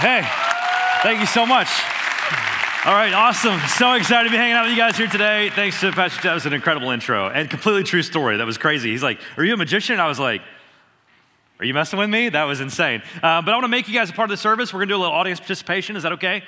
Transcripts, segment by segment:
Hey, thank you so much. All right, awesome. So excited to be hanging out with you guys here today. Thanks to Pastor. That was an incredible intro and completely true story. That was crazy. He's like, Are you a magician? I was like, Are you messing with me? That was insane. Uh, but I want to make you guys a part of the service. We're going to do a little audience participation. Is that okay?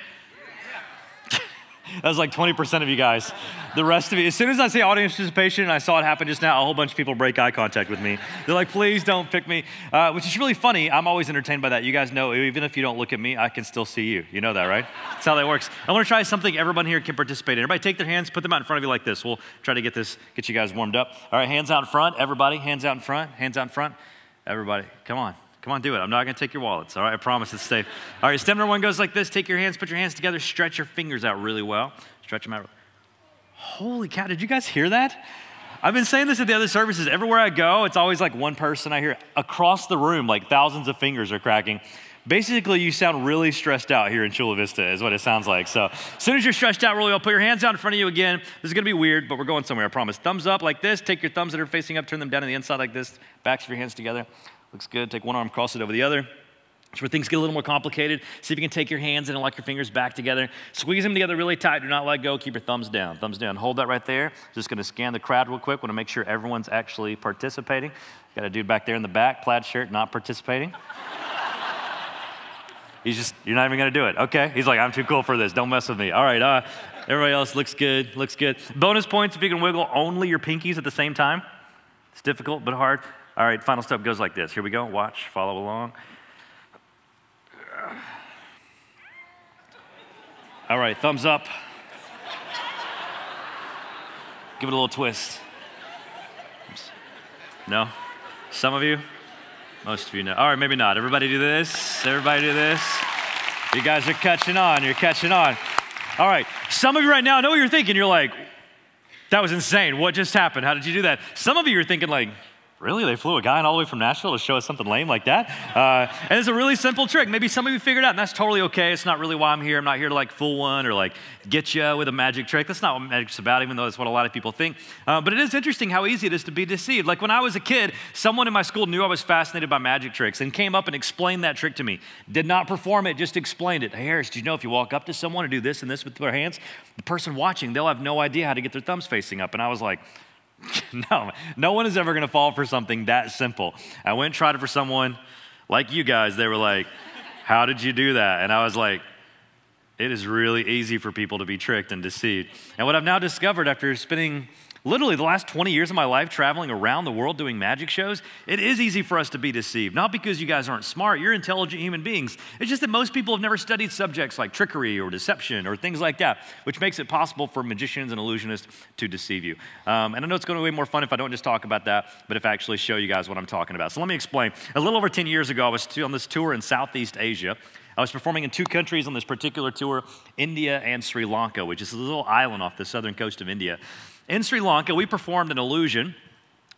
That was like 20% of you guys. The rest of you, as soon as I say audience participation, and I saw it happen just now, a whole bunch of people break eye contact with me. They're like, please don't pick me, uh, which is really funny. I'm always entertained by that. You guys know, even if you don't look at me, I can still see you. You know that, right? That's how that works. I want to try something everyone here can participate in. Everybody take their hands, put them out in front of you like this. We'll try to get this, get you guys warmed up. All right, hands out in front. Everybody, hands out in front. Hands out in front. Everybody, come on. Come on, do it. I'm not going to take your wallets. All right, I promise it's safe. All right, step number one goes like this take your hands, put your hands together, stretch your fingers out really well. Stretch them out. Holy cow, did you guys hear that? I've been saying this at the other services. Everywhere I go, it's always like one person I hear across the room, like thousands of fingers are cracking. Basically, you sound really stressed out here in Chula Vista, is what it sounds like. So, as soon as you're stretched out really well, put your hands out in front of you again. This is gonna be weird, but we're going somewhere, I promise. Thumbs up like this. Take your thumbs that are facing up, turn them down on the inside like this. Backs of your hands together. Looks good. Take one arm, cross it over the other. It's where things get a little more complicated. See if you can take your hands and lock your fingers back together. Squeeze them together really tight. Do not let go. Keep your thumbs down. Thumbs down. Hold that right there. Just going to scan the crowd real quick. Want to make sure everyone's actually participating. Got a dude back there in the back, plaid shirt, not participating. He's just, you're not even going to do it. Okay. He's like, I'm too cool for this. Don't mess with me. All right. Uh, everybody else looks good. Looks good. Bonus points if you can wiggle only your pinkies at the same time. It's difficult but hard. All right, final step goes like this. Here we go. Watch, follow along. All right, thumbs up. Give it a little twist. No? Some of you? Most of you know. All right, maybe not. Everybody do this. Everybody do this. You guys are catching on. You're catching on. All right, some of you right now, know what you're thinking. You're like, that was insane. What just happened? How did you do that? Some of you are thinking, like, Really? They flew a guy all the way from Nashville to show us something lame like that? Uh, and it's a really simple trick. Maybe some of you figured it out, and that's totally okay. It's not really why I'm here. I'm not here to like fool one or like get you with a magic trick. That's not what magic's about, even though that's what a lot of people think. Uh, but it is interesting how easy it is to be deceived. Like when I was a kid, someone in my school knew I was fascinated by magic tricks and came up and explained that trick to me. Did not perform it, just explained it. Hey, Harris, do you know if you walk up to someone and do this and this with their hands, the person watching, they'll have no idea how to get their thumbs facing up. And I was like, no, no one is ever going to fall for something that simple. I went and tried it for someone like you guys. They were like, How did you do that? And I was like, It is really easy for people to be tricked and deceived. And what I've now discovered after spending literally the last 20 years of my life traveling around the world doing magic shows, it is easy for us to be deceived. Not because you guys aren't smart, you're intelligent human beings. It's just that most people have never studied subjects like trickery or deception or things like that, which makes it possible for magicians and illusionists to deceive you. Um, and I know it's going to be way more fun if I don't just talk about that, but if I actually show you guys what I'm talking about. So let me explain. A little over 10 years ago, I was on this tour in Southeast Asia. I was performing in two countries on this particular tour India and Sri Lanka, which is a little island off the southern coast of India. In Sri Lanka, we performed an illusion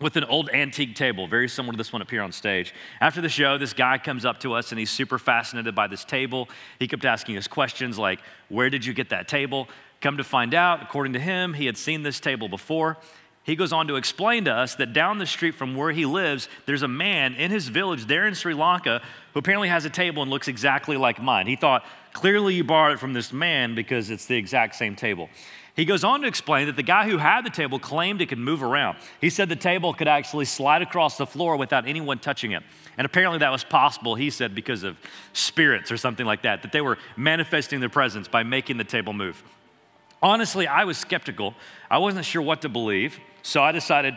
with an old antique table, very similar to this one up here on stage. After the show, this guy comes up to us and he's super fascinated by this table. He kept asking us questions like, Where did you get that table? Come to find out, according to him, he had seen this table before. He goes on to explain to us that down the street from where he lives, there's a man in his village there in Sri Lanka who apparently has a table and looks exactly like mine. He thought, clearly you borrowed it from this man because it's the exact same table. He goes on to explain that the guy who had the table claimed it could move around. He said the table could actually slide across the floor without anyone touching it. And apparently that was possible, he said, because of spirits or something like that, that they were manifesting their presence by making the table move. Honestly, I was skeptical. I wasn't sure what to believe. So I decided,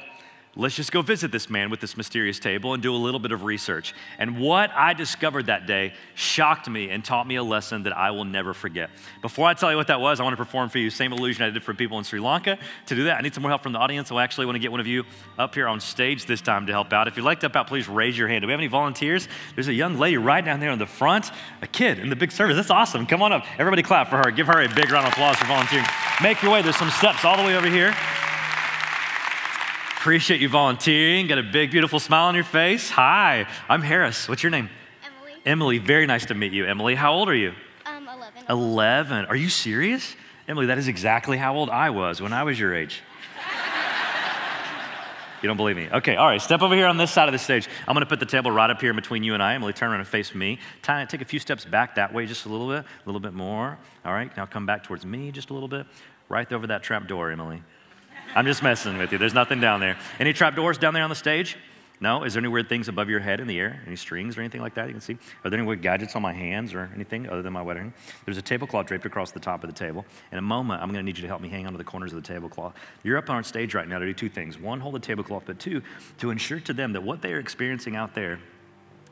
let's just go visit this man with this mysterious table and do a little bit of research. And what I discovered that day shocked me and taught me a lesson that I will never forget. Before I tell you what that was, I want to perform for you same illusion I did for people in Sri Lanka. To do that, I need some more help from the audience. So I actually want to get one of you up here on stage this time to help out. If you'd like to help out, please raise your hand. Do we have any volunteers? There's a young lady right down there in the front, a kid in the big service. That's awesome. Come on up. Everybody clap for her. Give her a big round of applause for volunteering. Make your way. There's some steps all the way over here. Appreciate you volunteering. Got a big, beautiful smile on your face. Hi, I'm Harris. What's your name? Emily. Emily. Very nice to meet you, Emily. How old are you? Um, 11. 11. Are you serious? Emily, that is exactly how old I was when I was your age. You don't believe me? Okay, all right. Step over here on this side of the stage. I'm going to put the table right up here in between you and I. Emily, turn around and face me. Take a few steps back that way, just a little bit, a little bit more. All right, now come back towards me just a little bit. Right over that trap door, Emily. I'm just messing with you. There's nothing down there. Any trap doors down there on the stage? No? Is there any weird things above your head in the air? Any strings or anything like that you can see? Are there any weird gadgets on my hands or anything other than my wedding? There's a tablecloth draped across the top of the table. In a moment, I'm going to need you to help me hang onto the corners of the tablecloth. You're up on stage right now to do two things. One, hold the tablecloth, but two, to ensure to them that what they are experiencing out there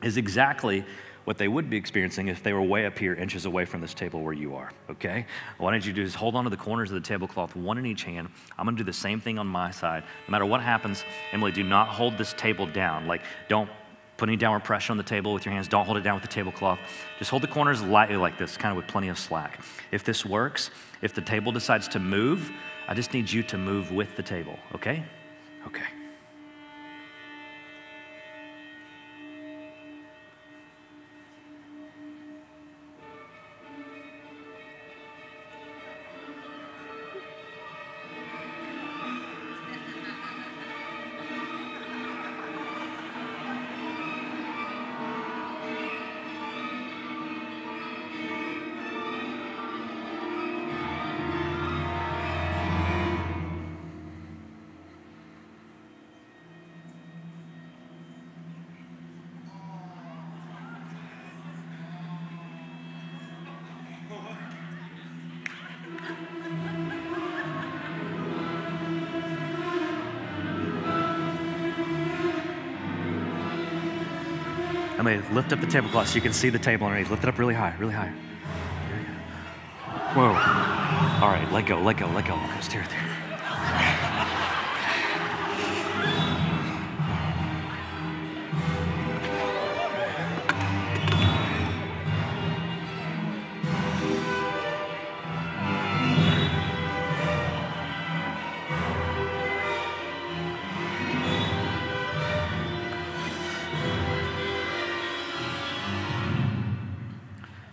is exactly what they would be experiencing if they were way up here, inches away from this table where you are, okay? What I need you to do is hold on to the corners of the tablecloth, one in each hand. I'm gonna do the same thing on my side. No matter what happens, Emily, do not hold this table down. Like, don't put any downward pressure on the table with your hands. Don't hold it down with the tablecloth. Just hold the corners lightly like this, kind of with plenty of slack. If this works, if the table decides to move, I just need you to move with the table, okay? Okay. Lift up the tablecloth so you can see the table underneath. Lift it up really high, really high. Whoa. All right, let go, let go, let go. Just here, there.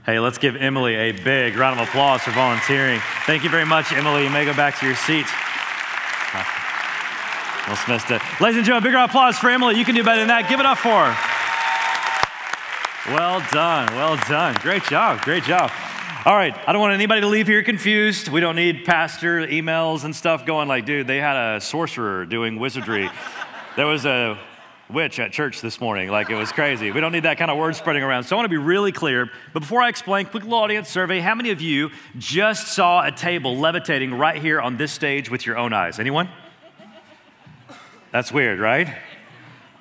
Hey, let's give Emily a big round of applause for volunteering. Thank you very much, Emily. You may go back to your seat. Almost missed it. Ladies and gentlemen, big round of applause for Emily. You can do better than that. Give it up for her. Well done. Well done. Great job. Great job. All right, I don't want anybody to leave here confused. We don't need pastor emails and stuff going like, dude, they had a sorcerer doing wizardry. there was a witch at church this morning. Like it was crazy. We don't need that kind of word spreading around. So I want to be really clear. But before I explain, quick little audience survey. How many of you just saw a table levitating right here on this stage with your own eyes? Anyone? That's weird, right?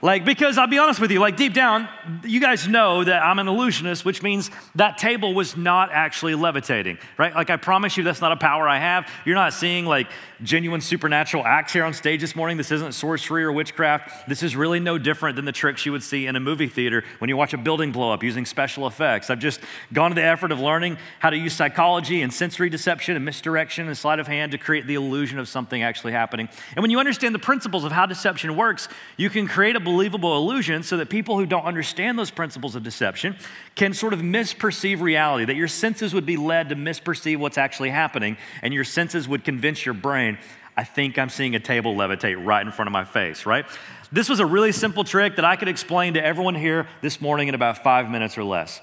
Like, because I'll be honest with you, like deep down, you guys know that I'm an illusionist, which means that table was not actually levitating, right? Like, I promise you, that's not a power I have. You're not seeing like genuine supernatural acts here on stage this morning. This isn't sorcery or witchcraft. This is really no different than the tricks you would see in a movie theater when you watch a building blow up using special effects. I've just gone to the effort of learning how to use psychology and sensory deception and misdirection and sleight of hand to create the illusion of something actually happening. And when you understand the principles of how deception works, you can create a believable illusion so that people who don't understand those principles of deception can sort of misperceive reality, that your senses would be led to misperceive what's actually happening, and your senses would convince your brain, I think I'm seeing a table levitate right in front of my face, right? This was a really simple trick that I could explain to everyone here this morning in about five minutes or less.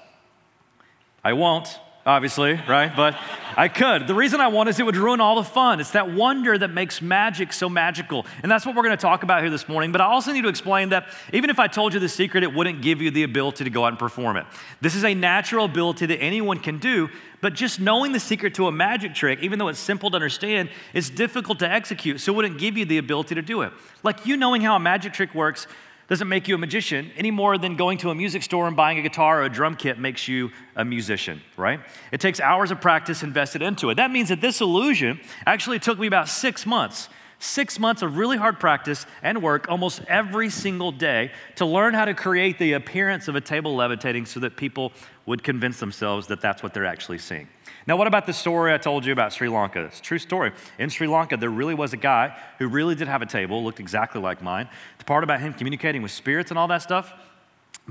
I won't, obviously, right? But I could. The reason I want is it would ruin all the fun. It's that wonder that makes magic so magical. And that's what we're going to talk about here this morning. But I also need to explain that even if I told you the secret, it wouldn't give you the ability to go out and perform it. This is a natural ability that anyone can do, but just knowing the secret to a magic trick, even though it's simple to understand, is difficult to execute. So it wouldn't give you the ability to do it. Like you knowing how a magic trick works doesn't make you a magician any more than going to a music store and buying a guitar or a drum kit makes you a musician, right? It takes hours of practice invested into it. That means that this illusion actually took me about six months. Six months of really hard practice and work almost every single day to learn how to create the appearance of a table levitating so that people would convince themselves that that's what they're actually seeing. Now, what about the story I told you about Sri Lanka? It's a true story. In Sri Lanka, there really was a guy who really did have a table, looked exactly like mine. The part about him communicating with spirits and all that stuff,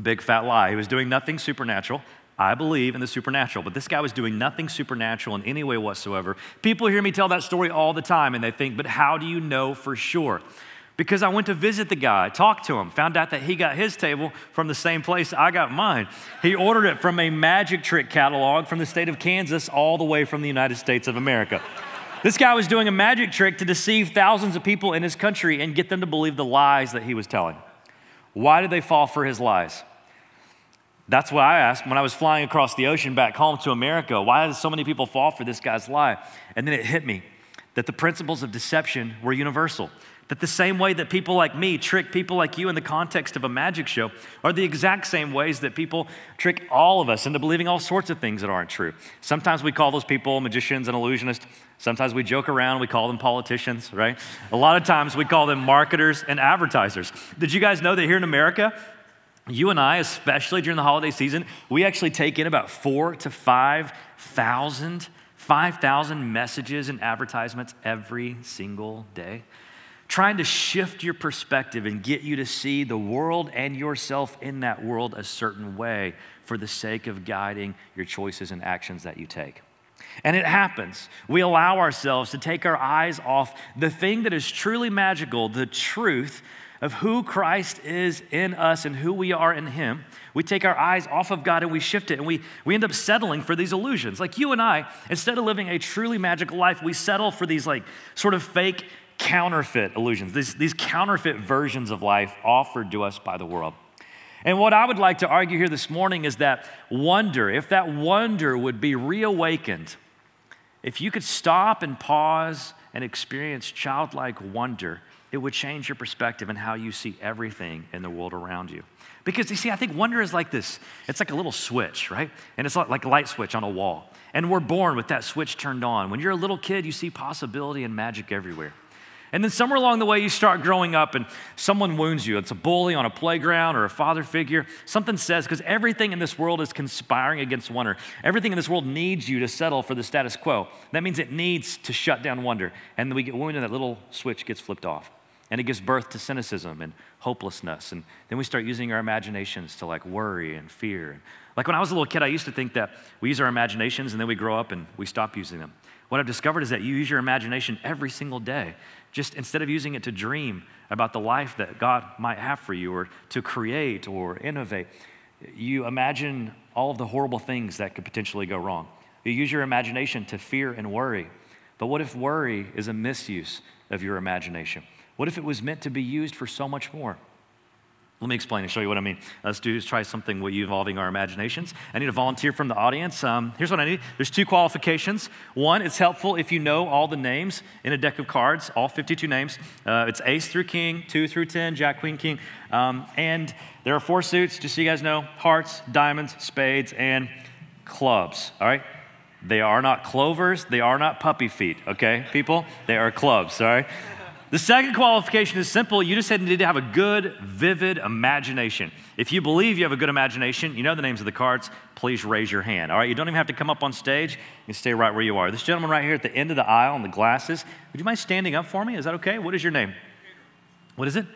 big fat lie. He was doing nothing supernatural. I believe in the supernatural, but this guy was doing nothing supernatural in any way whatsoever. People hear me tell that story all the time and they think, but how do you know for sure? Because I went to visit the guy, talked to him, found out that he got his table from the same place I got mine. He ordered it from a magic trick catalog from the state of Kansas all the way from the United States of America. This guy was doing a magic trick to deceive thousands of people in his country and get them to believe the lies that he was telling. Why did they fall for his lies? That's what I asked when I was flying across the ocean back home to America. Why did so many people fall for this guy's lie? And then it hit me that the principles of deception were universal. That the same way that people like me trick people like you in the context of a magic show are the exact same ways that people trick all of us into believing all sorts of things that aren't true. Sometimes we call those people magicians and illusionists. Sometimes we joke around, we call them politicians, right? A lot of times we call them marketers and advertisers. Did you guys know that here in America, you and I, especially during the holiday season, we actually take in about four to 5,000 5,000 messages and advertisements every single day trying to shift your perspective and get you to see the world and yourself in that world a certain way for the sake of guiding your choices and actions that you take. And it happens. We allow ourselves to take our eyes off the thing that is truly magical, the truth of who Christ is in us and who we are in Him. We take our eyes off of God and we shift it and we, we end up settling for these illusions. Like you and I, instead of living a truly magical life, we settle for these like sort of fake counterfeit illusions, these, these counterfeit versions of life offered to us by the world. And what I would like to argue here this morning is that wonder, if that wonder would be reawakened, if you could stop and pause and experience childlike wonder, it would change your perspective and how you see everything in the world around you. Because you see, I think wonder is like this it's like a little switch, right? And it's like a light switch on a wall. And we're born with that switch turned on. When you're a little kid, you see possibility and magic everywhere. And then somewhere along the way, you start growing up and someone wounds you. It's a bully on a playground or a father figure. Something says, because everything in this world is conspiring against wonder. Everything in this world needs you to settle for the status quo. That means it needs to shut down wonder. And then we get wounded, and that little switch gets flipped off. And it gives birth to cynicism and hopelessness. And then we start using our imaginations to like worry and fear. Like when I was a little kid, I used to think that we use our imaginations and then we grow up and we stop using them. What I've discovered is that you use your imagination every single day. Just instead of using it to dream about the life that God might have for you or to create or innovate, you imagine all of the horrible things that could potentially go wrong. You use your imagination to fear and worry. But what if worry is a misuse of your imagination? What if it was meant to be used for so much more? Let me explain and show you what I mean. Let's do is try something with involving our imaginations. I need a volunteer from the audience. Um, here's what I need. There's two qualifications. One, it's helpful if you know all the names in a deck of cards, all 52 names. Uh, it's ace through king, two through 10, jack, queen, king. Um, and there are four suits, just so you guys know hearts, diamonds, spades, and clubs. All right? They are not clovers, they are not puppy feet, okay, people? They are clubs, all right? The second qualification is simple. You just said you need to have a good, vivid imagination. If you believe you have a good imagination, you know the names of the cards, please raise your hand. All right, you don't even have to come up on stage. You can stay right where you are. This gentleman right here at the end of the aisle in the glasses, would you mind standing up for me? Is that okay? What is your name? What is it?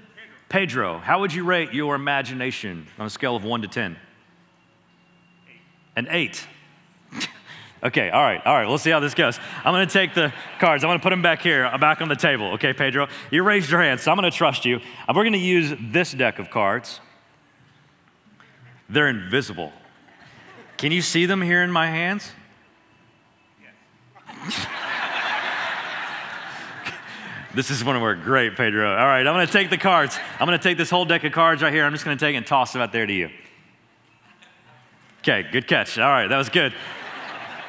Pedro. How would you rate your imagination on a scale of 1 to 10? An 8. Okay, all right, all right, we'll see how this goes. I'm gonna take the cards, I'm gonna put them back here, uh, back on the table. Okay, Pedro, you raised your hand, so I'm gonna trust you. Uh, we're gonna use this deck of cards. They're invisible. Can you see them here in my hands? this is one of our great, Pedro. All right, I'm gonna take the cards. I'm gonna take this whole deck of cards right here. I'm just gonna take it and toss it out there to you. Okay, good catch. All right, that was good.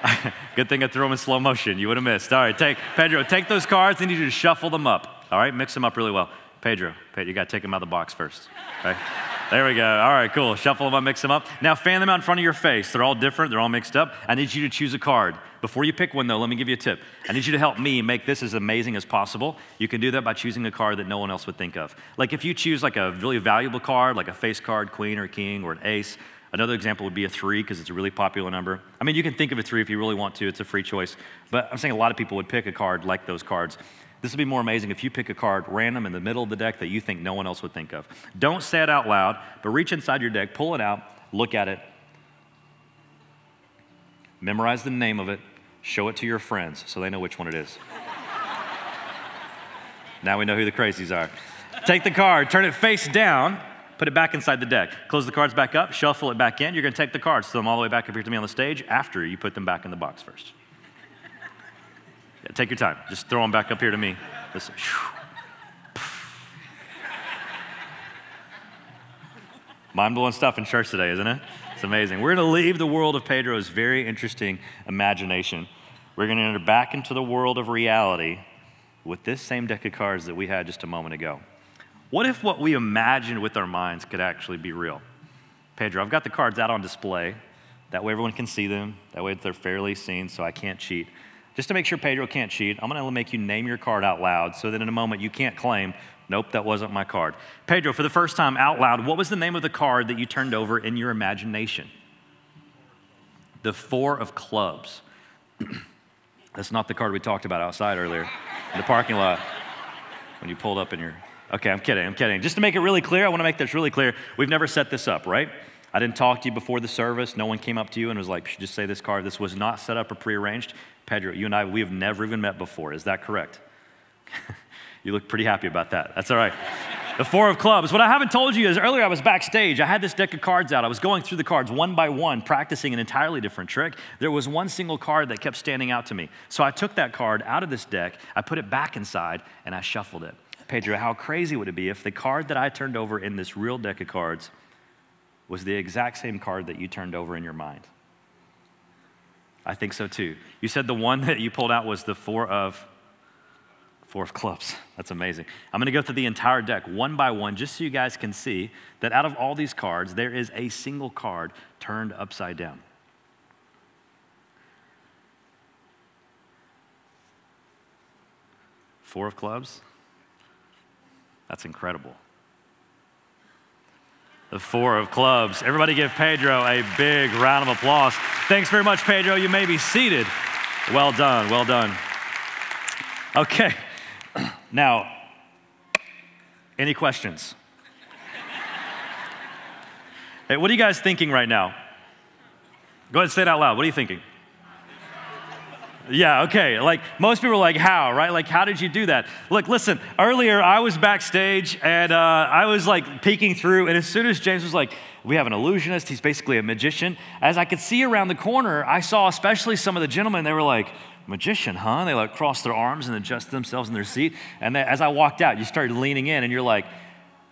Good thing I threw them in slow motion. You would have missed. All right, take Pedro. Take those cards. I need you to shuffle them up. All right, mix them up really well. Pedro, Pedro, you got to take them out of the box first. Okay. There we go. All right, cool. Shuffle them up, mix them up. Now fan them out in front of your face. They're all different, they're all mixed up. I need you to choose a card. Before you pick one, though, let me give you a tip. I need you to help me make this as amazing as possible. You can do that by choosing a card that no one else would think of. Like if you choose like a really valuable card, like a face card, queen or king, or an ace, Another example would be a three because it's a really popular number. I mean, you can think of a three if you really want to, it's a free choice. But I'm saying a lot of people would pick a card like those cards. This would be more amazing if you pick a card random in the middle of the deck that you think no one else would think of. Don't say it out loud, but reach inside your deck, pull it out, look at it, memorize the name of it, show it to your friends so they know which one it is. Now we know who the crazies are. Take the card, turn it face down, put it back inside the deck. Close the cards back up, shuffle it back in. You're going to take the cards, throw them all the way back up here to me on the stage after you put them back in the box first. Yeah, take your time. Just throw them back up here to me. Listen. Mind blowing stuff in church today, isn't it? It's amazing. We're going to leave the world of Pedro's very interesting imagination. We're going to enter back into the world of reality with this same deck of cards that we had just a moment ago. What if what we imagined with our minds could actually be real? Pedro, I've got the cards out on display. That way everyone can see them. That way they're fairly seen, so I can't cheat. Just to make sure Pedro can't cheat, I'm going to make you name your card out loud so that in a moment you can't claim, nope, that wasn't my card. Pedro, for the first time out loud, what was the name of the card that you turned over in your imagination? The Four of Clubs. That's not the card we talked about outside earlier in the parking lot when you pulled up in your. Okay, I'm kidding, I'm kidding. Just to make it really clear, I want to make this really clear. We've never set this up, right? I didn't talk to you before the service. No one came up to you and was like, just say this card. This was not set up or prearranged. Pedro, you and I, we have never even met before. Is that correct? you look pretty happy about that. That's all right. the Four of Clubs. What I haven't told you is earlier I was backstage. I had this deck of cards out. I was going through the cards one by one, practicing an entirely different trick. There was one single card that kept standing out to me. So I took that card out of this deck, I put it back inside, and I shuffled it. Pedro, how crazy would it be if the card that I turned over in this real deck of cards was the exact same card that you turned over in your mind? I think so too. You said the one that you pulled out was the four of four of clubs. That's amazing. I'm going to go through the entire deck one by one just so you guys can see that out of all these cards, there is a single card turned upside down. Four of clubs. That's incredible the four of clubs. Everybody give Pedro a big round of applause. Thanks very much, Pedro. You may be seated. Well done, well done. Okay, now, any questions? hey, what are you guys thinking right now? Go ahead and say it out loud. What are you thinking? Yeah, okay. Like most people are like, how, right? Like, how did you do that? Look, listen, earlier I was backstage and uh, I was like peeking through, and as soon as James was like, we have an illusionist, he's basically a magician, as I could see around the corner, I saw especially some of the gentlemen, they were like, magician, huh? They like crossed their arms and adjusted themselves in their seat. And they, as I walked out, you started leaning in and you're like,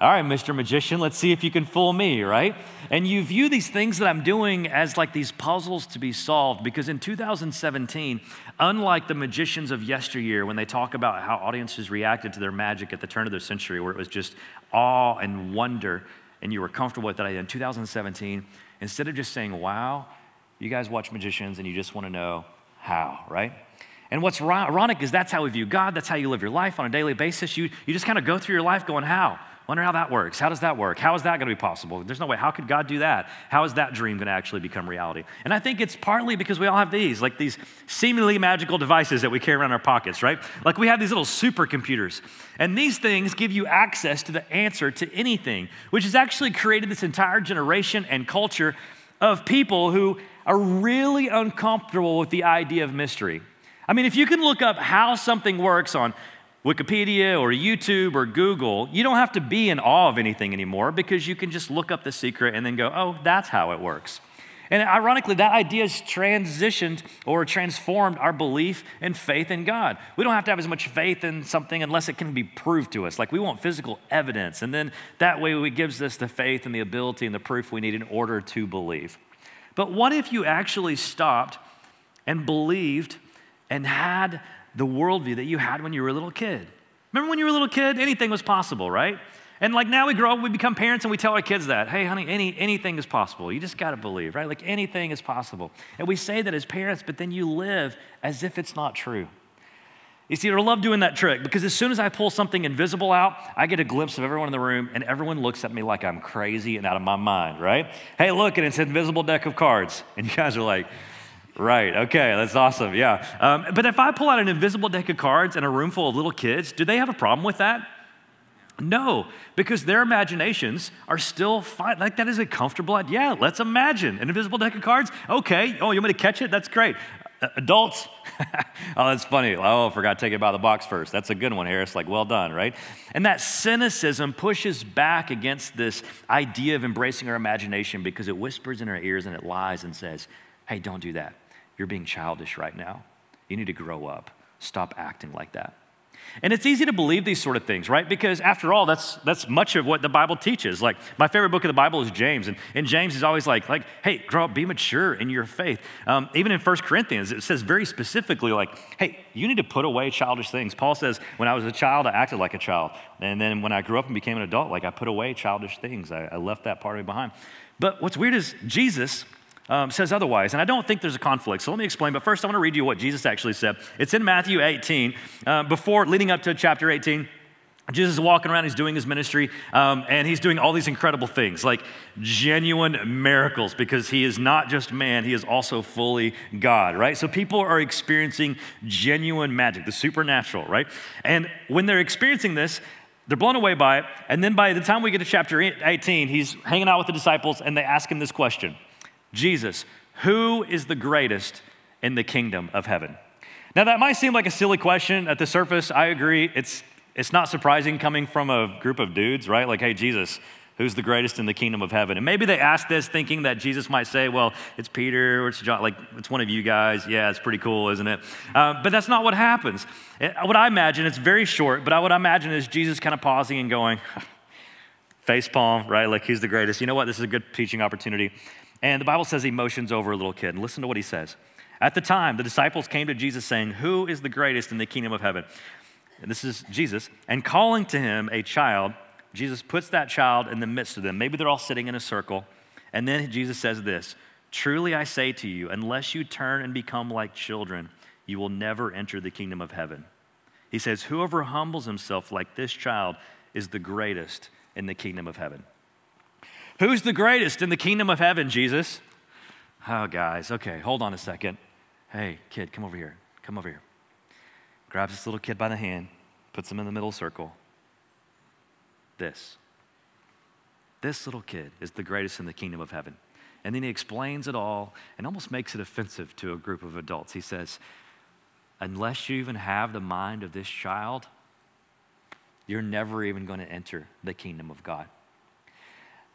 all right, Mr. Magician, let's see if you can fool me, right? And you view these things that I'm doing as like these puzzles to be solved because in 2017, unlike the magicians of yesteryear, when they talk about how audiences reacted to their magic at the turn of the century, where it was just awe and wonder, and you were comfortable with that in 2017, instead of just saying, wow, you guys watch magicians and you just want to know how, right? And what's ironic is that's how we view God, that's how you live your life on a daily basis. You, you just kind of go through your life going, how? Wonder how that works. How does that work? How is that going to be possible? There's no way. How could God do that? How is that dream going to actually become reality? And I think it's partly because we all have these, like these seemingly magical devices that we carry around our pockets, right? Like we have these little supercomputers. And these things give you access to the answer to anything, which has actually created this entire generation and culture of people who are really uncomfortable with the idea of mystery. I mean, if you can look up how something works on Wikipedia or YouTube or Google, you don't have to be in awe of anything anymore because you can just look up the secret and then go, oh, that's how it works. And ironically, that idea has transitioned or transformed our belief and faith in God. We don't have to have as much faith in something unless it can be proved to us. Like we want physical evidence. And then that way it gives us the faith and the ability and the proof we need in order to believe. But what if you actually stopped and believed and had the worldview that you had when you were a little kid. Remember when you were a little kid? Anything was possible, right? And like now we grow up, we become parents, and we tell our kids that, hey, honey, any, anything is possible. You just got to believe, right? Like anything is possible. And we say that as parents, but then you live as if it's not true. You see, I love doing that trick because as soon as I pull something invisible out, I get a glimpse of everyone in the room, and everyone looks at me like I'm crazy and out of my mind, right? Hey, look, and it's an invisible deck of cards. And you guys are like, Right, okay, that's awesome, yeah. Um, but if I pull out an invisible deck of cards in a room full of little kids, do they have a problem with that? No, because their imaginations are still fine. Like, that is a comfortable idea. Yeah, let's imagine an invisible deck of cards. Okay, oh, you want me to catch it? That's great. Adults, oh, that's funny. Oh, I forgot to take it by the box first. That's a good one, Harris. Like, well done, right? And that cynicism pushes back against this idea of embracing our imagination because it whispers in our ears and it lies and says, hey, don't do that. You're being childish right now. You need to grow up. Stop acting like that. And it's easy to believe these sort of things, right? Because after all, that's, that's much of what the Bible teaches. Like, my favorite book of the Bible is James. And, and James is always like, like, hey, grow up, be mature in your faith. Um, even in 1 Corinthians, it says very specifically, like, hey, you need to put away childish things. Paul says, when I was a child, I acted like a child. And then when I grew up and became an adult, like, I put away childish things. I, I left that part of me behind. But what's weird is Jesus um, says otherwise. And I don't think there's a conflict. So let me explain. But first, I want to read you what Jesus actually said. It's in Matthew 18. Uh, before, leading up to chapter 18, Jesus is walking around, he's doing his ministry, um, and he's doing all these incredible things, like genuine miracles, because he is not just man, he is also fully God, right? So people are experiencing genuine magic, the supernatural, right? And when they're experiencing this, they're blown away by it. And then by the time we get to chapter 18, he's hanging out with the disciples, and they ask him this question Jesus, who is the greatest in the kingdom of heaven? Now, that might seem like a silly question at the surface. I agree. It's, it's not surprising coming from a group of dudes, right? Like, hey, Jesus, who's the greatest in the kingdom of heaven? And maybe they asked this thinking that Jesus might say, well, it's Peter or it's John, like, it's one of you guys. Yeah, it's pretty cool, isn't it? Uh, but that's not what happens. It, what I imagine, it's very short, but I would imagine is Jesus kind of pausing and going, face palm, right? Like, he's the greatest. You know what? This is a good teaching opportunity. And the Bible says he motions over a little kid. And listen to what he says. At the time, the disciples came to Jesus saying, Who is the greatest in the kingdom of heaven? And this is Jesus. And calling to him a child, Jesus puts that child in the midst of them. Maybe they're all sitting in a circle. And then Jesus says this Truly I say to you, unless you turn and become like children, you will never enter the kingdom of heaven. He says, Whoever humbles himself like this child is the greatest in the kingdom of heaven. Who's the greatest in the kingdom of heaven, Jesus? Oh, guys, okay, hold on a second. Hey, kid, come over here. Come over here. Grabs this little kid by the hand, puts him in the middle circle. This. This little kid is the greatest in the kingdom of heaven. And then he explains it all and almost makes it offensive to a group of adults. He says, Unless you even have the mind of this child, you're never even going to enter the kingdom of God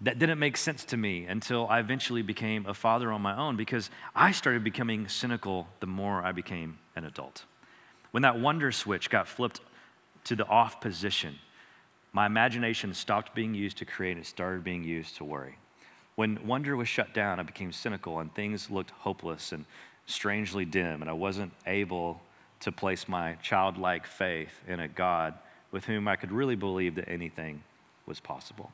that didn't make sense to me until I eventually became a father on my own because I started becoming cynical the more I became an adult. When that wonder switch got flipped to the off position, my imagination stopped being used to create and started being used to worry. When wonder was shut down, I became cynical and things looked hopeless and strangely dim, and I wasn't able to place my childlike faith in a God with whom I could really believe that anything was possible.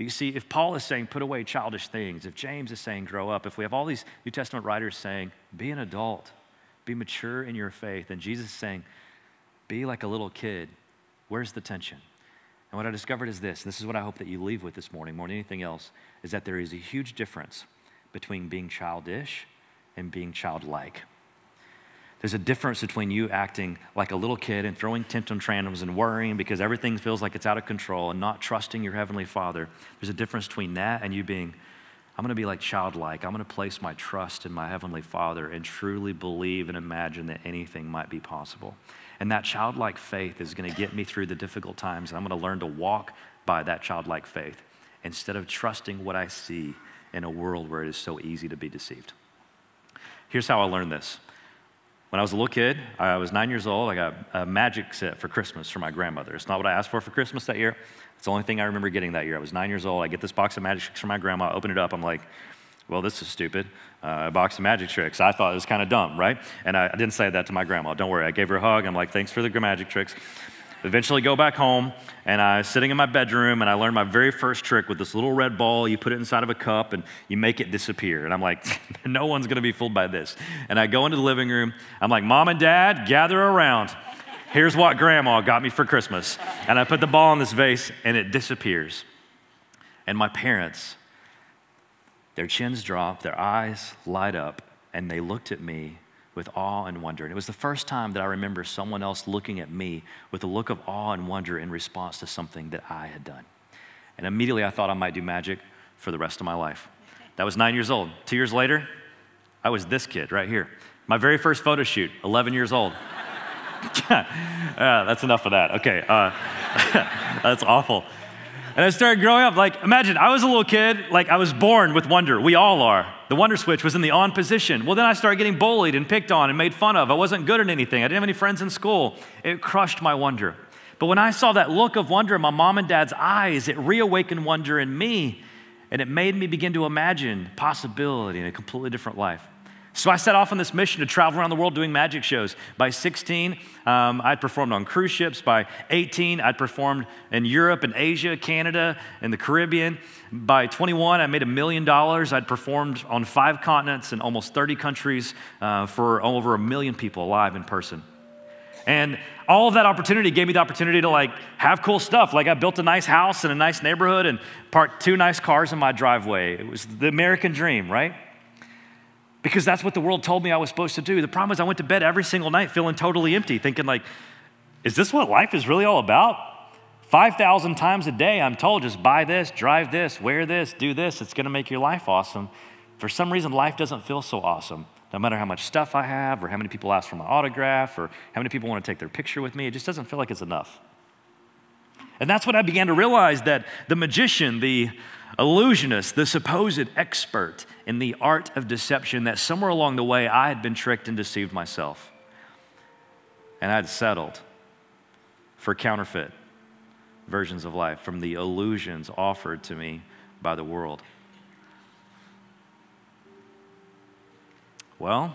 But you see, if Paul is saying, put away childish things, if James is saying, grow up, if we have all these New Testament writers saying, be an adult, be mature in your faith, and Jesus is saying, be like a little kid, where's the tension? And what I discovered is this and this is what I hope that you leave with this morning more than anything else is that there is a huge difference between being childish and being childlike. There's a difference between you acting like a little kid and throwing tantrum tantrums and worrying because everything feels like it's out of control and not trusting your Heavenly Father. There's a difference between that and you being, I'm going to be like childlike. I'm going to place my trust in my Heavenly Father and truly believe and imagine that anything might be possible. And that childlike faith is going to get me through the difficult times. And I'm going to learn to walk by that childlike faith instead of trusting what I see in a world where it is so easy to be deceived. Here's how I learned this. When I was a little kid, I was nine years old, I got a magic set for Christmas for my grandmother. It's not what I asked for for Christmas that year. It's the only thing I remember getting that year. I was nine years old. I get this box of magic tricks from my grandma, I open it up, I'm like, well, this is stupid. Uh, a box of magic tricks. I thought it was kind of dumb, right? And I, I didn't say that to my grandma. Don't worry. I gave her a hug. I'm like, thanks for the magic tricks. Eventually go back home, and I was sitting in my bedroom, and I learned my very first trick with this little red ball. You put it inside of a cup, and you make it disappear. And I'm like, no one's going to be fooled by this. And I go into the living room. I'm like, Mom and Dad, gather around. Here's what Grandma got me for Christmas. And I put the ball in this vase, and it disappears. And my parents, their chins drop, their eyes light up, and they looked at me with awe and wonder. And it was the first time that I remember someone else looking at me with a look of awe and wonder in response to something that I had done. And immediately I thought I might do magic for the rest of my life. That was nine years old. Two years later, I was this kid right here. My very first photo shoot, 11 years old. yeah, that's enough of that. Okay, uh, that's awful. And I started growing up. Like, imagine, I was a little kid, like, I was born with wonder. We all are. The wonder switch was in the on position. Well, then I started getting bullied and picked on and made fun of. I wasn't good at anything. I didn't have any friends in school. It crushed my wonder. But when I saw that look of wonder in my mom and dad's eyes, it reawakened wonder in me. And it made me begin to imagine possibility in a completely different life. So I set off on this mission to travel around the world doing magic shows. By 16, um, I'd performed on cruise ships. By 18, I'd performed in Europe and Asia, Canada, and the Caribbean. By 21, I made a million dollars. I'd performed on five continents in almost 30 countries uh, for over a million people alive in person. And all of that opportunity gave me the opportunity to like have cool stuff. Like I built a nice house in a nice neighborhood and parked two nice cars in my driveway. It was the American dream, right? Because that's what the world told me I was supposed to do. The problem is, I went to bed every single night feeling totally empty, thinking, like, is this what life is really all about? 5,000 times a day, I'm told just buy this, drive this, wear this, do this. It's going to make your life awesome. For some reason, life doesn't feel so awesome. No matter how much stuff I have, or how many people ask for my autograph, or how many people want to take their picture with me, it just doesn't feel like it's enough. And that's when I began to realize that the magician, the illusionist, the supposed expert in the art of deception, that somewhere along the way I had been tricked and deceived myself. And I'd settled for counterfeit versions of life from the illusions offered to me by the world. Well,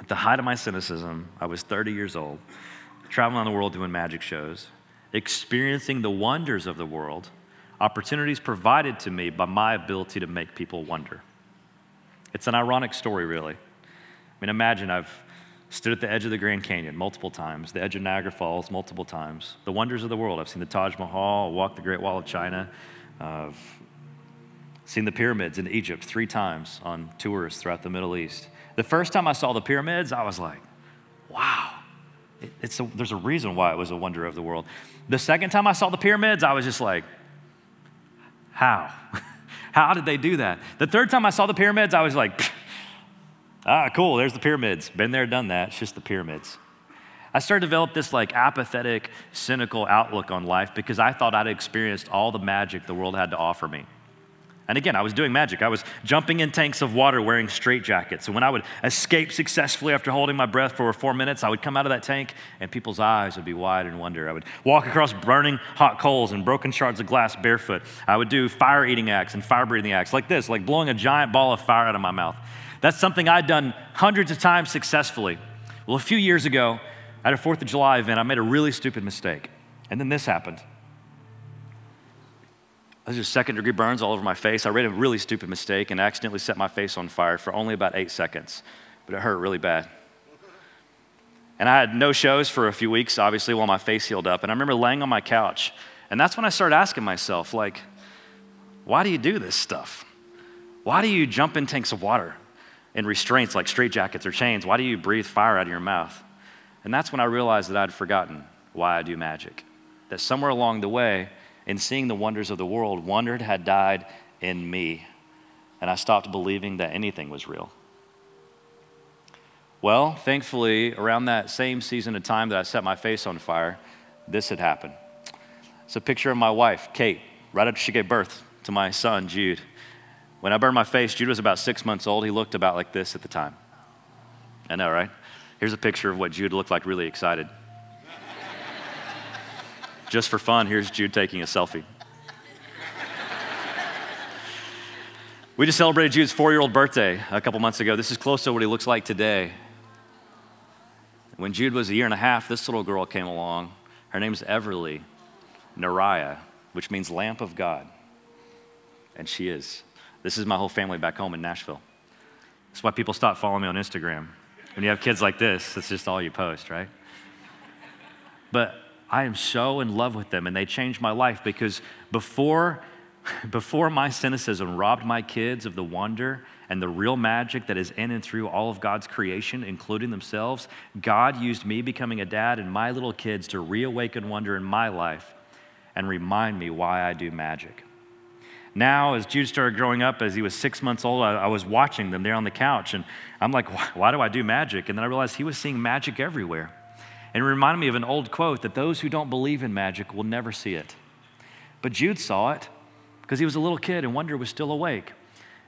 at the height of my cynicism, I was 30 years old, traveling the world doing magic shows, experiencing the wonders of the world opportunities provided to me by my ability to make people wonder. It's an ironic story, really. I mean, imagine I've stood at the edge of the Grand Canyon multiple times, the edge of Niagara Falls multiple times, the wonders of the world. I've seen the Taj Mahal, walked the Great Wall of China. I've seen the pyramids in Egypt three times on tours throughout the Middle East. The first time I saw the pyramids, I was like, wow, it, a, there's a reason why it was a wonder of the world. The second time I saw the pyramids, I was just like, how? How did they do that? The third time I saw the pyramids, I was like, ah, cool, there's the pyramids. Been there, done that. It's just the pyramids. I started to develop this like apathetic, cynical outlook on life because I thought I'd experienced all the magic the world had to offer me. And again, I was doing magic. I was jumping in tanks of water wearing straitjackets. And when I would escape successfully after holding my breath for four minutes, I would come out of that tank and people's eyes would be wide in wonder. I would walk across burning hot coals and broken shards of glass barefoot. I would do fire eating acts and fire breathing acts like this, like blowing a giant ball of fire out of my mouth. That's something I'd done hundreds of times successfully. Well, a few years ago, at a Fourth of July event, I made a really stupid mistake. And then this happened. Those are second degree burns all over my face. I made a really stupid mistake and accidentally set my face on fire for only about eight seconds, but it hurt really bad. And I had no shows for a few weeks, obviously, while my face healed up. And I remember laying on my couch, and that's when I started asking myself, like, why do you do this stuff? Why do you jump in tanks of water in restraints like straitjackets or chains? Why do you breathe fire out of your mouth? And that's when I realized that I'd forgotten why I do magic. That somewhere along the way, in seeing the wonders of the world, wonder had died in me, and I stopped believing that anything was real. Well, thankfully, around that same season of time that I set my face on fire, this had happened. It's a picture of my wife, Kate, right after she gave birth to my son, Jude. When I burned my face, Jude was about six months old. He looked about like this at the time. I know, right? Here's a picture of what Jude looked like, really excited. Just for fun, here's Jude taking a selfie. we just celebrated Jude's four year old birthday a couple months ago. This is close to what he looks like today. When Jude was a year and a half, this little girl came along. Her name's Everly Nariah, which means lamp of God. And she is. This is my whole family back home in Nashville. That's why people stop following me on Instagram. When you have kids like this, it's just all you post, right? But I am so in love with them and they changed my life because before, before my cynicism robbed my kids of the wonder and the real magic that is in and through all of God's creation, including themselves, God used me becoming a dad and my little kids to reawaken wonder in my life and remind me why I do magic. Now, as Jude started growing up, as he was six months old, I, I was watching them there on the couch, and I'm like, why, why do I do magic? And then I realized he was seeing magic everywhere. And it reminded me of an old quote that those who don't believe in magic will never see it. But Jude saw it because he was a little kid and wonder was still awake.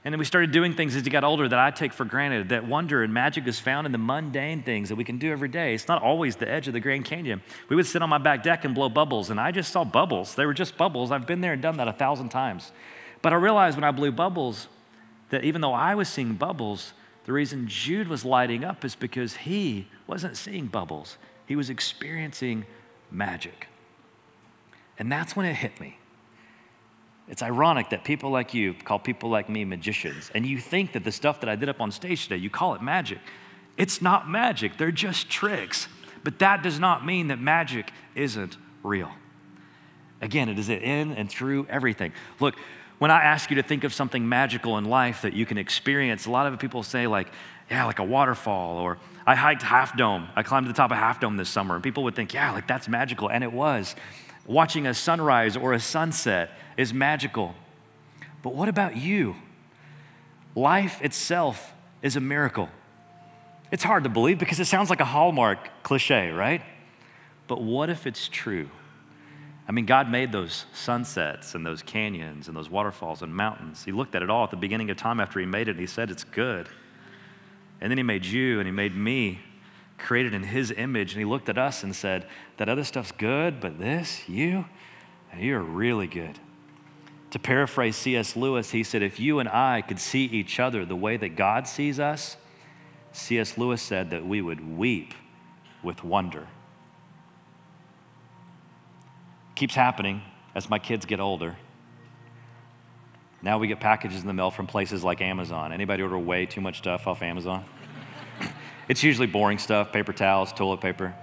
And then we started doing things as he got older that I take for granted. That wonder and magic is found in the mundane things that we can do every day. It's not always the edge of the Grand Canyon. We would sit on my back deck and blow bubbles, and I just saw bubbles. They were just bubbles. I've been there and done that a thousand times. But I realized when I blew bubbles that even though I was seeing bubbles, the reason Jude was lighting up is because he wasn't seeing bubbles, he was experiencing magic. And that's when it hit me. It's ironic that people like you call people like me magicians, and you think that the stuff that I did up on stage today, you call it magic. It's not magic, they're just tricks. But that does not mean that magic isn't real. Again, it is it in and through everything. Look, when I ask you to think of something magical in life that you can experience, a lot of people say, like, yeah, like a waterfall, or I hiked Half Dome. I climbed to the top of Half Dome this summer, and people would think, yeah, like that's magical. And it was. Watching a sunrise or a sunset is magical. But what about you? Life itself is a miracle. It's hard to believe because it sounds like a Hallmark cliche, right? But what if it's true? I mean, God made those sunsets and those canyons and those waterfalls and mountains. He looked at it all at the beginning of time after He made it, and He said, It's good. And then He made you and He made me, created in His image, and He looked at us and said, That other stuff's good, but this, you, you're really good. To paraphrase C.S. Lewis, he said, If you and I could see each other the way that God sees us, C.S. Lewis said that we would weep with wonder. Keeps happening as my kids get older. Now we get packages in the mail from places like Amazon. Anybody order way too much stuff off Amazon? it's usually boring stuff paper towels, toilet paper.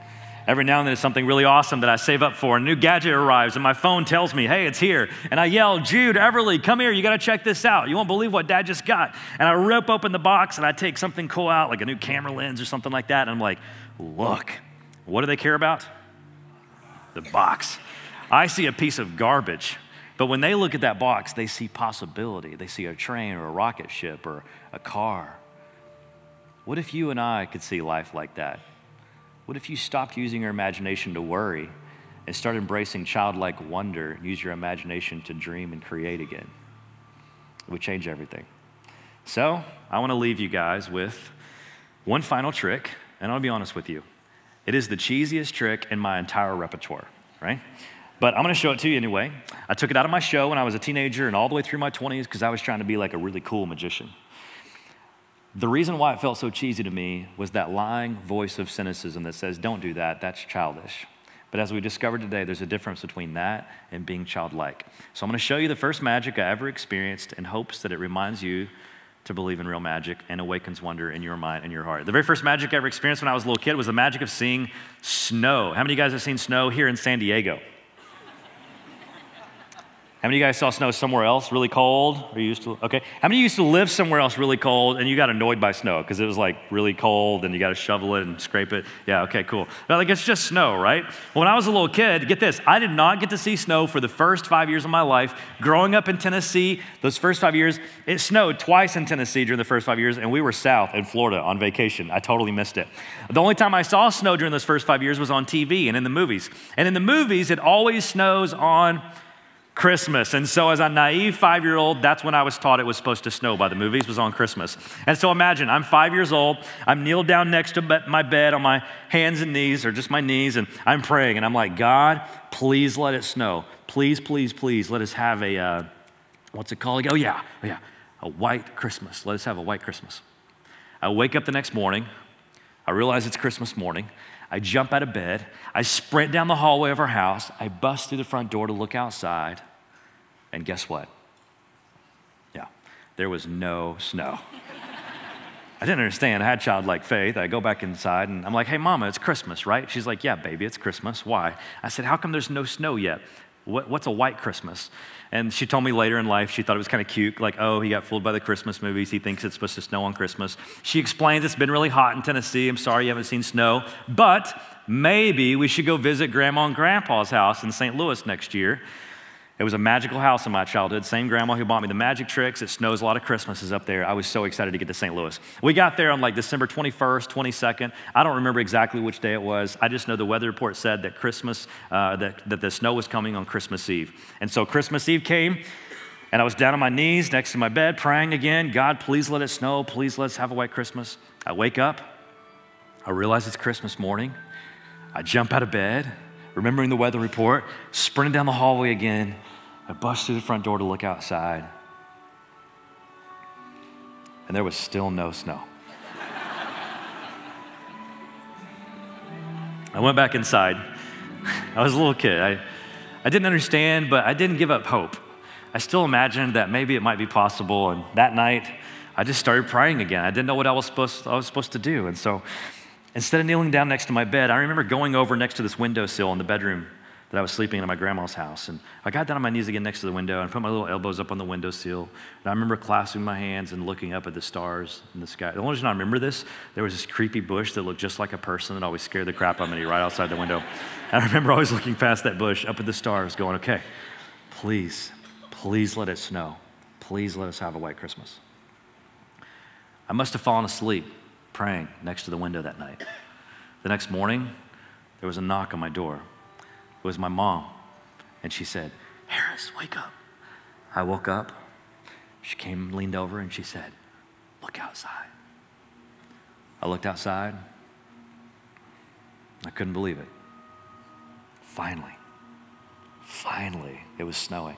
Every now and then, it's something really awesome that I save up for. A new gadget arrives, and my phone tells me, hey, it's here. And I yell, Jude, Everly, come here. You got to check this out. You won't believe what dad just got. And I rip open the box, and I take something cool out, like a new camera lens or something like that. And I'm like, look, what do they care about? The box. I see a piece of garbage. But when they look at that box, they see possibility. They see a train or a rocket ship or a car. What if you and I could see life like that? What if you stopped using your imagination to worry and start embracing childlike wonder and use your imagination to dream and create again? It would change everything. So, I want to leave you guys with one final trick, and I'll be honest with you. It is the cheesiest trick in my entire repertoire, right? But I'm going to show it to you anyway. I took it out of my show when I was a teenager and all the way through my 20s because I was trying to be like a really cool magician. The reason why it felt so cheesy to me was that lying voice of cynicism that says, don't do that, that's childish. But as we discovered today, there's a difference between that and being childlike. So I'm going to show you the first magic I ever experienced in hopes that it reminds you to believe in real magic and awakens wonder in your mind and your heart. The very first magic I ever experienced when I was a little kid was the magic of seeing snow. How many of you guys have seen snow here in San Diego? How many of you guys saw snow somewhere else really cold? Are you used to? Okay. How many of you used to live somewhere else really cold and you got annoyed by snow because it was like really cold and you got to shovel it and scrape it? Yeah, okay, cool. But like it's just snow, right? When I was a little kid, get this, I did not get to see snow for the first five years of my life. Growing up in Tennessee, those first five years, it snowed twice in Tennessee during the first five years, and we were south in Florida on vacation. I totally missed it. The only time I saw snow during those first five years was on TV and in the movies. And in the movies, it always snows on Christmas. And so, as a naive five year old, that's when I was taught it was supposed to snow by the movies, was on Christmas. And so, imagine I'm five years old, I'm kneeled down next to my bed on my hands and knees, or just my knees, and I'm praying. And I'm like, God, please let it snow. Please, please, please, let us have a, uh, what's it called? Oh, yeah, oh, yeah, a white Christmas. Let us have a white Christmas. I wake up the next morning, I realize it's Christmas morning. I jump out of bed. I sprint down the hallway of our house. I bust through the front door to look outside. And guess what? Yeah, there was no snow. I didn't understand. I had childlike faith. I go back inside and I'm like, hey, mama, it's Christmas, right? She's like, yeah, baby, it's Christmas. Why? I said, how come there's no snow yet? What, what's a white Christmas? And she told me later in life, she thought it was kind of cute, like, oh, he got fooled by the Christmas movies. He thinks it's supposed to snow on Christmas. She explains it's been really hot in Tennessee. I'm sorry you haven't seen snow, but maybe we should go visit Grandma and Grandpa's house in St. Louis next year It was a magical house in my childhood. Same grandma who bought me the magic tricks. It snows a lot of Christmases up there. I was so excited to get to St. Louis. We got there on like December 21st, 22nd. I don't remember exactly which day it was. I just know the weather report said that Christmas, uh, that, that the snow was coming on Christmas Eve. And so Christmas Eve came, and I was down on my knees next to my bed praying again God, please let it snow. Please let's have a white Christmas. I wake up. I realize it's Christmas morning. I jump out of bed, remembering the weather report, sprinting down the hallway again I bust through the front door to look outside, and there was still no snow. I went back inside. I was a little kid. I, I didn't understand, but I didn't give up hope. I still imagined that maybe it might be possible. And that night, I just started praying again. I didn't know what I was supposed, I was supposed to do. And so instead of kneeling down next to my bed, I remember going over next to this windowsill in the bedroom that I was sleeping in my grandma's house. And I got down on my knees again next to the window and put my little elbows up on the windowsill. And I remember clasping my hands and looking up at the stars in the sky. The only reason I remember this, there was this creepy bush that looked just like a person that always scared the crap out of me right outside the window. And I remember always looking past that bush up at the stars, going, okay, please, please let it snow. Please let us have a white Christmas. I must have fallen asleep praying next to the window that night. The next morning, there was a knock on my door. It was my mom. And she said, Harris, wake up. I woke up. She came, leaned over, and she said, Look outside. I looked outside. I couldn't believe it. Finally, finally, it was snowing.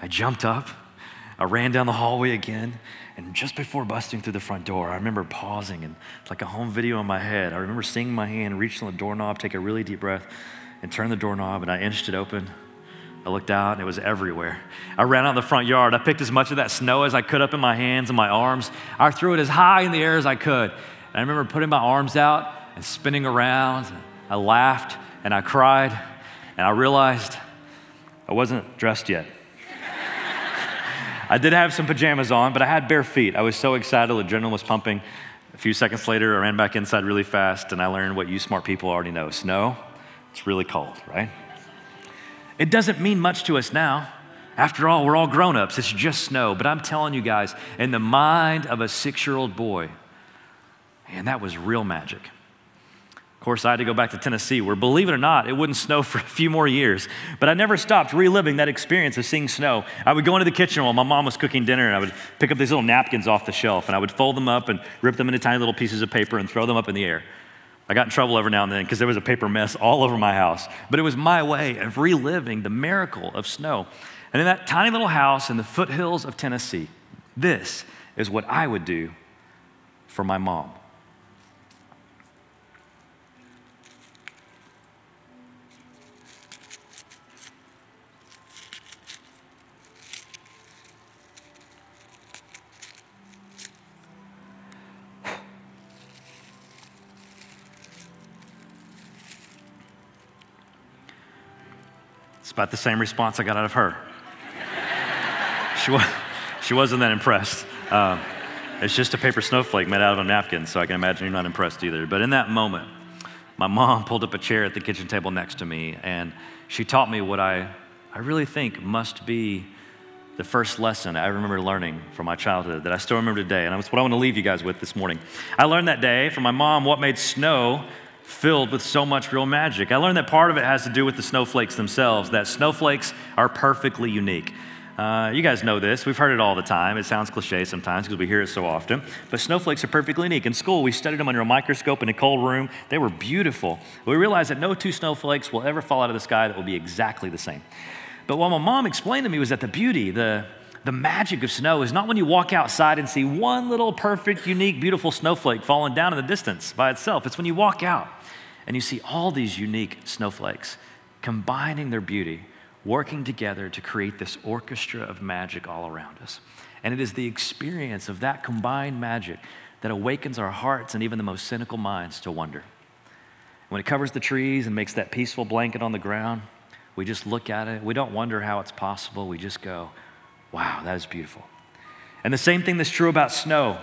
I jumped up. I ran down the hallway again. And just before busting through the front door, I remember pausing and it's like a home video in my head. I remember seeing my hand reach on the doorknob, take a really deep breath, and turn the doorknob, and I inched it open. I looked out, and it was everywhere. I ran out in the front yard. I picked as much of that snow as I could up in my hands and my arms. I threw it as high in the air as I could. And I remember putting my arms out and spinning around. I laughed and I cried, and I realized I wasn't dressed yet. I did have some pajamas on, but I had bare feet. I was so excited, adrenaline was pumping. A few seconds later, I ran back inside really fast, and I learned what you smart people already know snow, it's really cold, right? It doesn't mean much to us now. After all, we're all grown ups. It's just snow. But I'm telling you guys, in the mind of a six year old boy, man, that was real magic. Of course, I had to go back to Tennessee, where, believe it or not, it wouldn't snow for a few more years. But I never stopped reliving that experience of seeing snow. I would go into the kitchen while my mom was cooking dinner, and I would pick up these little napkins off the shelf, and I would fold them up and rip them into tiny little pieces of paper and throw them up in the air. I got in trouble every now and then because there was a paper mess all over my house. But it was my way of reliving the miracle of snow. And in that tiny little house in the foothills of Tennessee, this is what I would do for my mom. It's about the same response I got out of her. she, was, she wasn't that impressed. Um, it's just a paper snowflake made out of a napkin, so I can imagine you're not impressed either. But in that moment, my mom pulled up a chair at the kitchen table next to me, and she taught me what I, I really think must be the first lesson I remember learning from my childhood that I still remember today. And that's what I want to leave you guys with this morning. I learned that day from my mom what made snow filled with so much real magic. I learned that part of it has to do with the snowflakes themselves, that snowflakes are perfectly unique. Uh, you guys know this. We've heard it all the time. It sounds cliche sometimes because we hear it so often. But snowflakes are perfectly unique. In school, we studied them under a microscope in a cold room. They were beautiful. We realized that no two snowflakes will ever fall out of the sky that will be exactly the same. But what my mom explained to me was that the beauty, the, the magic of snow is not when you walk outside and see one little perfect, unique, beautiful snowflake falling down in the distance by itself. It's when you walk out and you see all these unique snowflakes combining their beauty, working together to create this orchestra of magic all around us. And it is the experience of that combined magic that awakens our hearts and even the most cynical minds to wonder. When it covers the trees and makes that peaceful blanket on the ground, we just look at it. We don't wonder how it's possible. We just go, wow, that is beautiful. And the same thing that's true about snow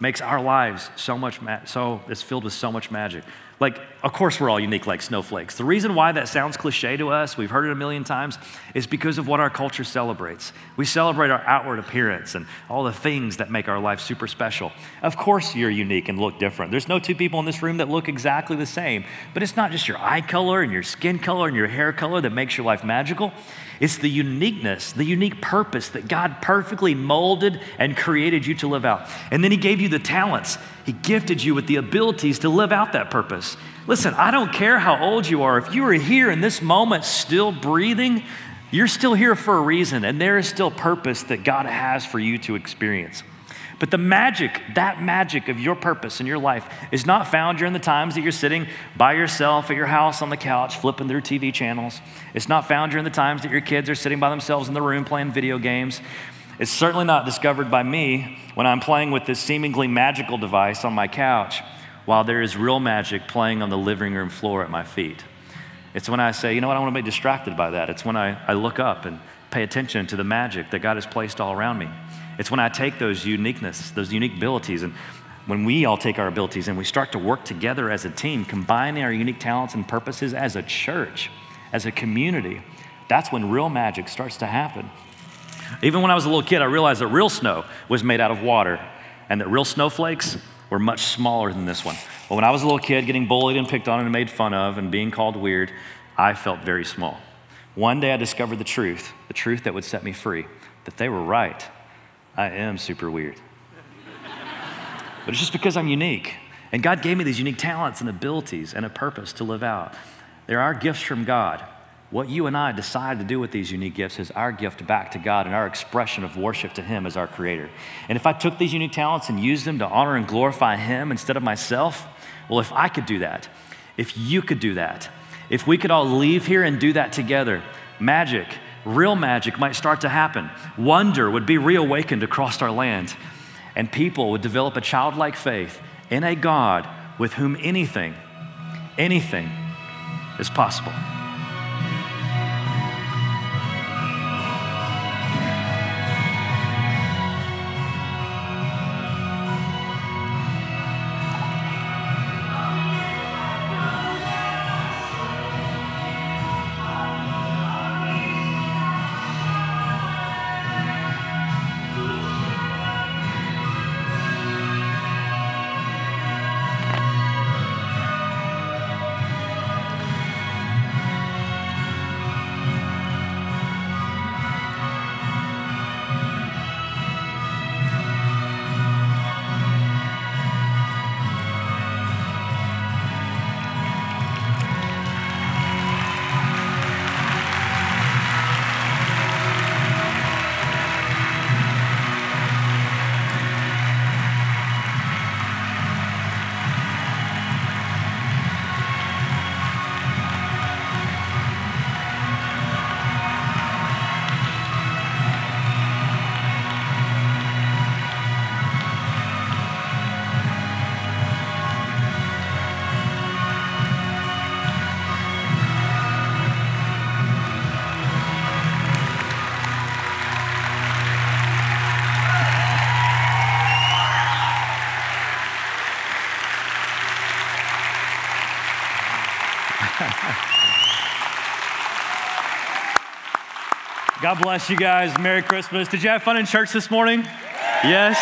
makes our lives so much, ma- so it's filled with so much magic. Like, of course, we're all unique like snowflakes. The reason why that sounds cliche to us, we've heard it a million times, is because of what our culture celebrates. We celebrate our outward appearance and all the things that make our life super special. Of course, you're unique and look different. There's no two people in this room that look exactly the same, but it's not just your eye color and your skin color and your hair color that makes your life magical. It's the uniqueness, the unique purpose that God perfectly molded and created you to live out. And then He gave you the talents, He gifted you with the abilities to live out that purpose. Listen, I don't care how old you are, if you are here in this moment still breathing, you're still here for a reason, and there is still purpose that God has for you to experience. But the magic, that magic of your purpose in your life, is not found during the times that you're sitting by yourself at your house on the couch flipping through TV channels. It's not found during the times that your kids are sitting by themselves in the room playing video games. It's certainly not discovered by me when I'm playing with this seemingly magical device on my couch while there is real magic playing on the living room floor at my feet. It's when I say, you know what, I want to be distracted by that. It's when I, I look up and pay attention to the magic that God has placed all around me. It's when I take those uniqueness, those unique abilities, and when we all take our abilities and we start to work together as a team, combining our unique talents and purposes as a church, as a community, that's when real magic starts to happen. Even when I was a little kid, I realized that real snow was made out of water and that real snowflakes were much smaller than this one. But when I was a little kid getting bullied and picked on and made fun of and being called weird, I felt very small. One day I discovered the truth, the truth that would set me free, that they were right. I am super weird. but it's just because I'm unique. And God gave me these unique talents and abilities and a purpose to live out. They're gifts from God. What you and I decide to do with these unique gifts is our gift back to God and our expression of worship to Him as our Creator. And if I took these unique talents and used them to honor and glorify Him instead of myself, well, if I could do that, if you could do that, if we could all leave here and do that together, magic, real magic might start to happen. Wonder would be reawakened across our land, and people would develop a childlike faith in a God with whom anything, anything is possible. God bless you guys. Merry Christmas. Did you have fun in church this morning? Yes?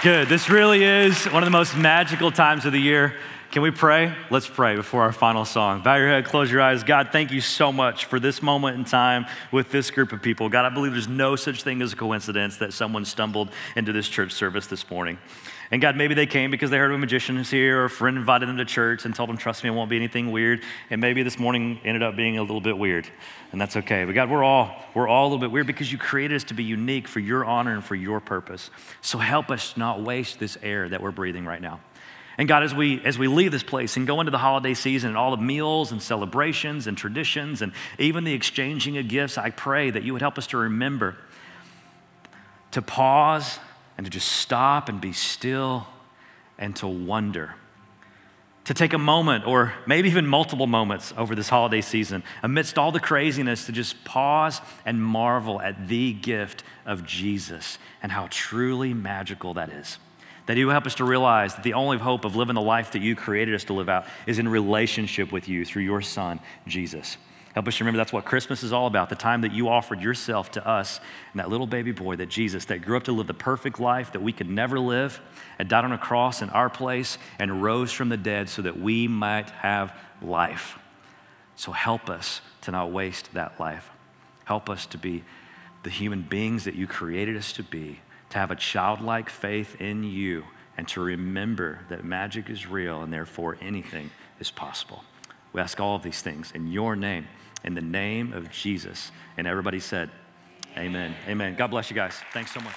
Good. This really is one of the most magical times of the year. Can we pray? Let's pray before our final song. Bow your head, close your eyes. God, thank you so much for this moment in time with this group of people. God, I believe there's no such thing as a coincidence that someone stumbled into this church service this morning. And God, maybe they came because they heard of a magician is here or a friend invited them to church and told them, trust me, it won't be anything weird. And maybe this morning ended up being a little bit weird. And that's okay. But God, we're all, we're all a little bit weird because you created us to be unique for your honor and for your purpose. So help us not waste this air that we're breathing right now. And God, as we, as we leave this place and go into the holiday season and all the meals and celebrations and traditions and even the exchanging of gifts, I pray that you would help us to remember to pause and to just stop and be still and to wonder. To take a moment, or maybe even multiple moments over this holiday season, amidst all the craziness, to just pause and marvel at the gift of Jesus and how truly magical that is. That you help us to realize that the only hope of living the life that you created us to live out is in relationship with you through your Son, Jesus. Help us remember that's what Christmas is all about the time that you offered yourself to us and that little baby boy, that Jesus, that grew up to live the perfect life that we could never live, and died on a cross in our place and rose from the dead so that we might have life. So help us to not waste that life. Help us to be the human beings that you created us to be, to have a childlike faith in you, and to remember that magic is real and therefore anything is possible. We ask all of these things in your name, in the name of Jesus. And everybody said, Amen. Amen. God bless you guys. Thanks so much.